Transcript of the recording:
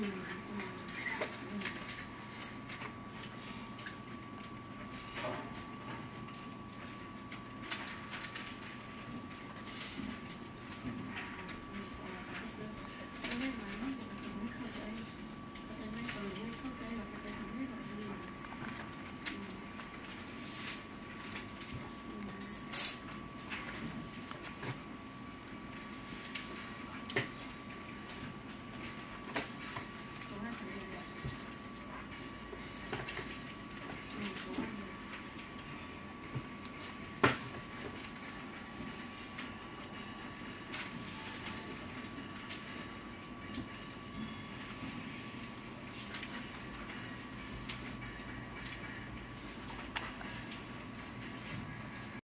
Mm.